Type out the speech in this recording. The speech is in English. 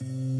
you